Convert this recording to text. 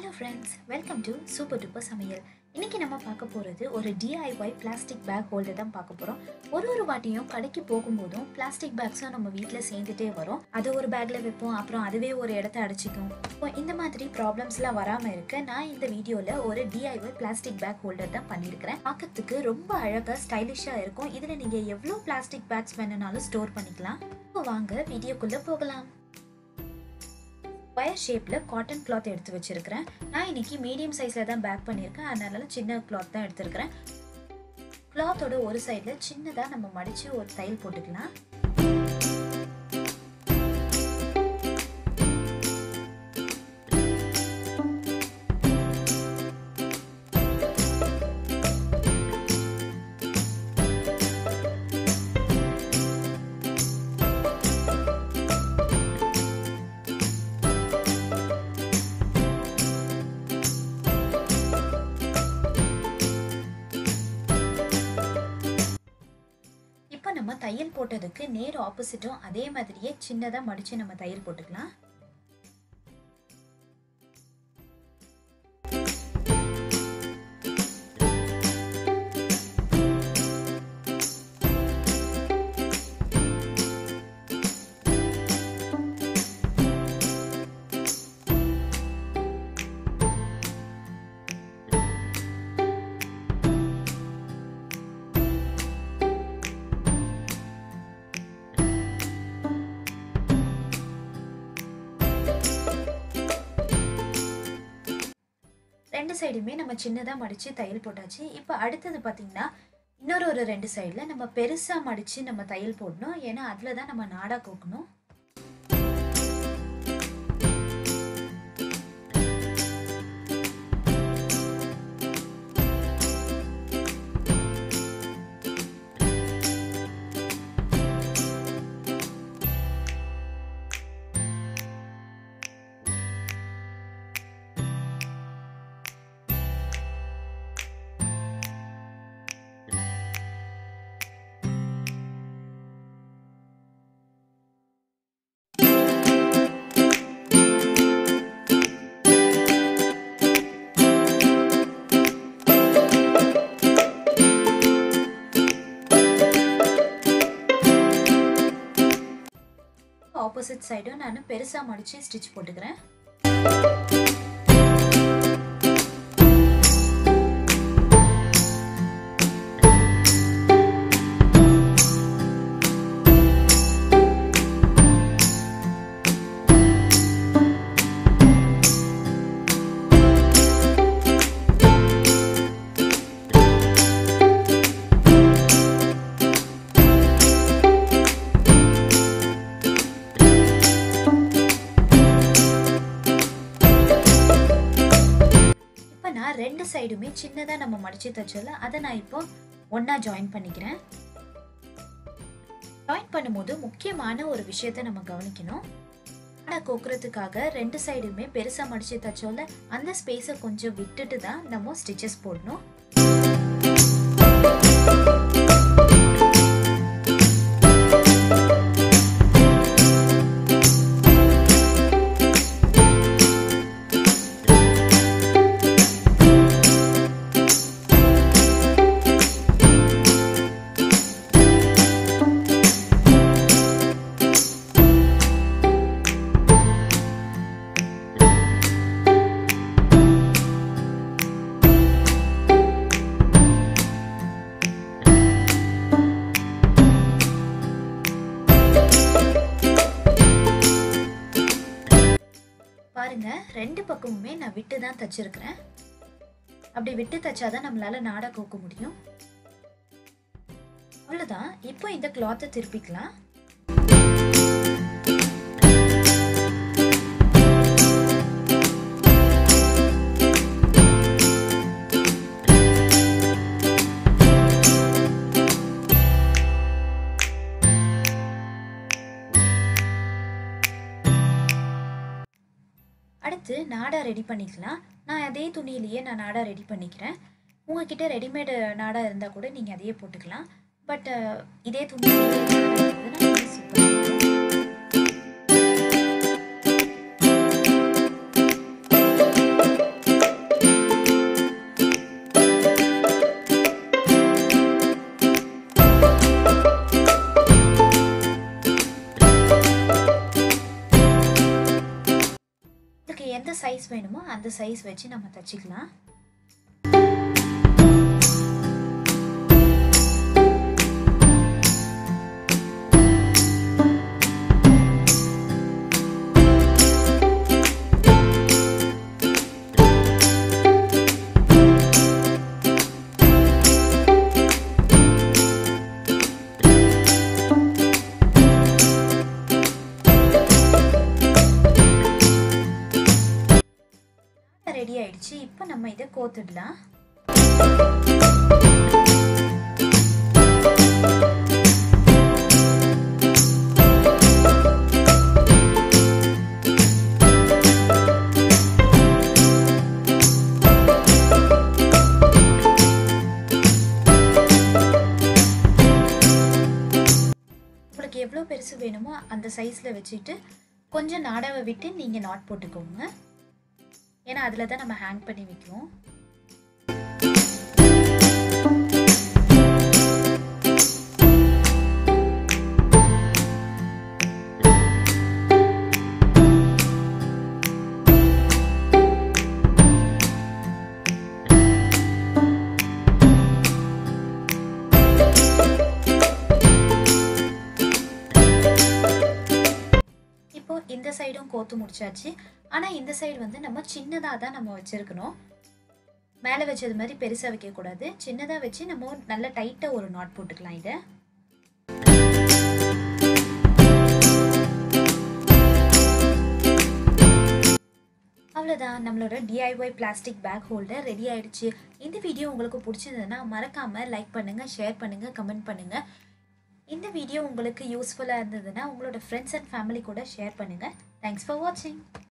Hello friends welcome to super duper சமையல். இன்னைக்கு நம்ம பார்க்க போகிறது ஒரு டிஐஒய் பிளாஸ்டிக் பேக் ஹோல்டர் தான் பார்க்க போகிறோம் ஒரு ஒரு வாட்டியும் கடைக்கு போகும்போதும் பிளாஸ்டிக் பேக்ஸும் நம்ம வீட்டில் சேர்ந்துட்டே வரும். அதை ஒரு பேக்கில் வைப்போம் அப்புறம் அதுவே ஒரு இடத்த அடைச்சிக்கும். இப்போ இந்த மாதிரி ப்ராப்ளம்ஸ்லாம் வராமல் இருக்க நான் இந்த வீடியோவில் ஒரு டிஐஒய் பிளாஸ்டிக் பேக் ஹோல்டர் தான் பண்ணியிருக்கிறேன் பார்க்கறதுக்கு ரொம்ப அழகாக ஸ்டைலிஷாக இருக்கும். இதில் நீங்கள் எவ்வளோ பிளாஸ்டிக் பேக்ஸ் வேணும்னாலும் ஸ்டோர் பண்ணிக்கலாம். இப்போ வாங்க வீடியோக்குள்ளே போகலாம். ஸ்கொயர் ஷேப்பில் காட்டன் கிளாத் எடுத்து வச்சிருக்கிறேன். நான் இன்னைக்கு மீடியம் சைஸில் தான் பேக் பண்ணியிருக்கேன். அதனால சின்ன கிளாத் தான் எடுத்திருக்கிறேன். கிளாத்தோட ஒரு சைடில் சின்னதாக நம்ம மடித்து ஒரு தையல் போட்டுக்கலாம். நம்ம தையல் போட்டதுக்கு நேர் ஆப்போசிட்டும் அதே மாதிரியே சின்னதாக மடித்து நம்ம தையல் போட்டுக்கலாம். ரெண்டு சைடுமே நம்ம சின்னதாக மடித்து தையல் போட்டாச்சு. இப்போ அடுத்தது பார்த்திங்கன்னா இன்னொரு ஒரு ரெண்டு சைடில் நம்ம பெருசாக மடித்து நம்ம தையல் போடணும். ஏன்னா அதில் தான் நம்ம நாடாக கோக்கணும். ஆப்போசிட் சைடும் நான் பெருசாக மடித்து ஸ்டிச் போட்டுக்கிறேன். மடித்து தைச்சல அதை நான் இப்போ ஒன்றா ஜாயின் பண்ணிக்கிறேன். ஜாயின் பண்ணும்போது முக்கியமான ஒரு விஷயத்தை நம்ம கவனிக்கணும். ஆடை கோக்குறதுக்காக ரெண்டு சைடுமே பெருசாக மடித்து தைச்சோல அந்த ஸ்பேஸை கொஞ்சம் விட்டுட்டு தான் நம்ம ஸ்டிச்சஸ் போடணும். பாருங்க. ரெண்டு பக்கமுமே நான் விட்டு தான் தச்சிருக்கிறேன். அப்படி விட்டு தச்சாதான் நம்மளால நாடா கோக்க முடியும். அவ்வளோதான் இப்போ இந்த கிளாத்தை திருப்பிக்கலாம். அடுத்து நாடா ரெடி பண்ணிக்கலாம். நான் அதே துணியிலேயே நான் நாடா ரெடி பண்ணிக்கிறேன். உங்ககிட்ட ரெடிமேடு நாடா இருந்தால் கூட நீங்கள் அதையே போட்டுக்கலாம். பட் இதே துணி எந்த சைஸ் வேணுமோ அந்த சைஸ் வச்சு நம்ம தச்சுக்கலாம். ஆயிடுச்சு. இப்போ நம்ம இதை கோத்துடலாம். உங்களுக்கு எவ்வளோ பெருசு வேணுமோ அந்த சைஸில் வச்சுட்டு கொஞ்சம் நாடாவை விட்டு நீங்கள் நாட் போட்டுக்கோங்க. ஏன்னா அதில் தான் நம்ம ஹேங் பண்ணி வைக்கிறோம் இப்போ இந்த சைடும் கோத்து முடிச்சாச்சு. ஆனால் இந்த சைடு வந்து நம்ம சின்னதாக தான் நம்ம வச்சுருக்கணும். மேலே வச்சது மாதிரி பெருசாக வைக்கக்கூடாது. சின்னதாக வச்சு நம்ம நல்ல டைட்டாக ஒரு நாட் போட்டுக்கலாம் இதை. அவ்வளோதான் நம்மளோட DIY plastic bag holder ready ஆயிடுச்சு. இந்த வீடியோ உங்களுக்கு பிடிச்சிருந்ததுன்னா மறக்காமல் லைக் பண்ணுங்கள் ஷேர் பண்ணுங்கள் கமெண்ட் பண்ணுங்கள் இந்த வீடியோ உங்களுக்கு யூஸ்ஃபுல்லாக இருந்ததுன்னா உங்களோட ஃப்ரெண்ட்ஸ் அண்ட் ஃபேமிலி கூட ஷேர் பண்ணுங்கள் தேங்க்ஸ் ஃபார் வாட்சிங்